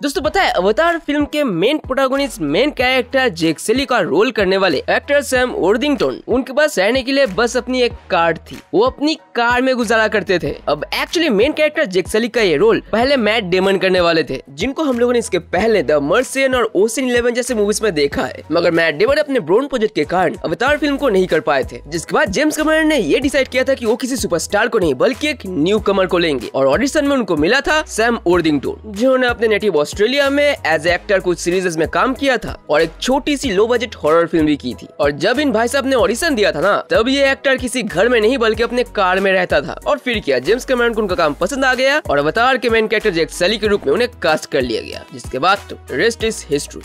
दोस्तों, पता है, अवतार फ़िल्म के main protagonist main character Jake Sully का रोल करने वाले एक्टर सैम ओर्दिंगटन उनके पास रहने के लिए बस अपनी एक कार थी। वो अपनी कार में गुजारा करते थे। अब actually main character Jake Sully का ये रोल पहले मैट डेमन करने वाले थे, जिनको हम लोगों ने इसके पहले द मर्सियन और ओशन इलेवन जैसे मूवीज़ में देखा है। मगर मैट डेमन अपने ब्रोन प्रोजेक्ट के कारण अवतार फ़िल्म को नहीं कर पाए थे, जिसके बाद जेम्स कमर ने ये डिसाइड किया था की वो किसी सुपरस्टार को नहीं, बल्कि एक न्यू कमर को लेंगे। और ऑडिशन में उनको मिला था सैम ओर्दिंगटन जिन्होंने अपने नेटिव ऑस्ट्रेलिया में एज एक्टर कुछ सीरीज़ में काम किया था और एक छोटी सी लो बजट हॉरर फ़िल्म भी की थी। और जब इन भाई साहब ने ऑडिशन दिया था ना, तब ये एक्टर किसी घर में नहीं, बल्कि अपने कार में रहता था और फिर किया। जेम्स कैमरन को उनका काम पसंद आ गया और अवतार के मेन कैरेक्टर जैक सली के रूप में उन्हें कास्ट कर लिया गया, जिसके बाद तो रेस्ट इज़ हिस्ट्री